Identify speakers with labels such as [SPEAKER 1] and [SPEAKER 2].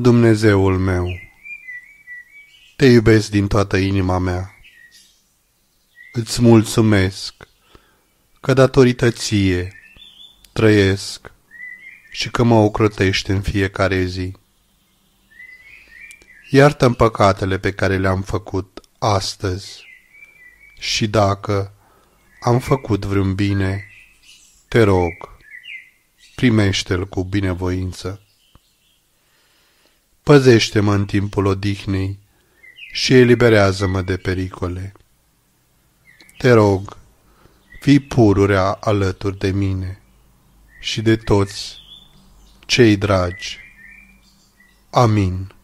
[SPEAKER 1] Dumnezeul meu, te iubesc din toată inima mea. Îți mulțumesc că datorită ție trăiesc și că mă ocrotești în fiecare zi. Iartă-mi păcatele pe care le-am făcut astăzi și dacă am făcut vreun bine, te rog, primește-l cu binevoință. Păzește-mă în timpul odihnei și eliberează-mă de pericole. Te rog, fii pururea alături de mine și de toți cei dragi. Amin.